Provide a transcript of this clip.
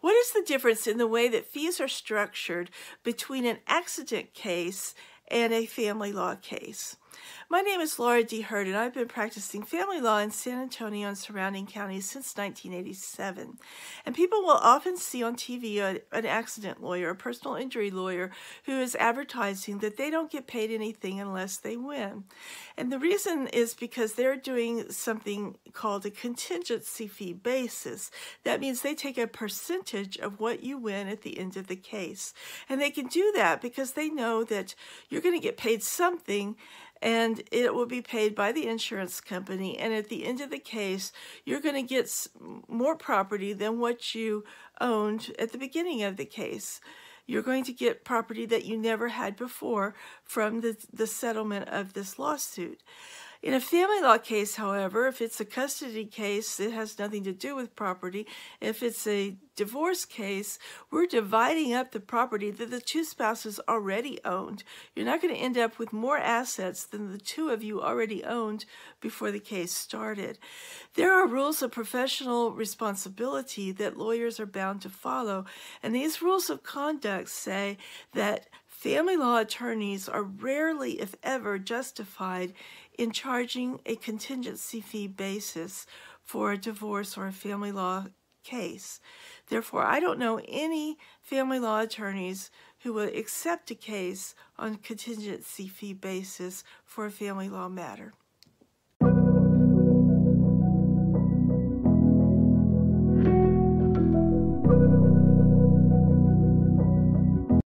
What is the difference in the way that fees are structured between an accident case and a family law case? My name is Laura D. Heard, and I've been practicing family law in San Antonio and surrounding counties since 1987. And people will often see on TV a, an accident lawyer, a personal injury lawyer, who is advertising that they don't get paid anything unless they win. And the reason is because they're doing something called a contingency fee basis. That means they take a percentage of what you win at the end of the case. And they can do that because they know that you're going to get paid something and it will be paid by the insurance company. And at the end of the case, you're going to get more property than what you owned at the beginning of the case. You're going to get property that you never had before from the, the settlement of this lawsuit. In a family law case, however, if it's a custody case, it has nothing to do with property. If it's a divorce case, we're dividing up the property that the two spouses already owned. You're not going to end up with more assets than the two of you already owned before the case started. There are rules of professional responsibility that lawyers are bound to follow, and these rules of conduct say that Family law attorneys are rarely, if ever, justified in charging a contingency fee basis for a divorce or a family law case. Therefore, I don't know any family law attorneys who would accept a case on contingency fee basis for a family law matter.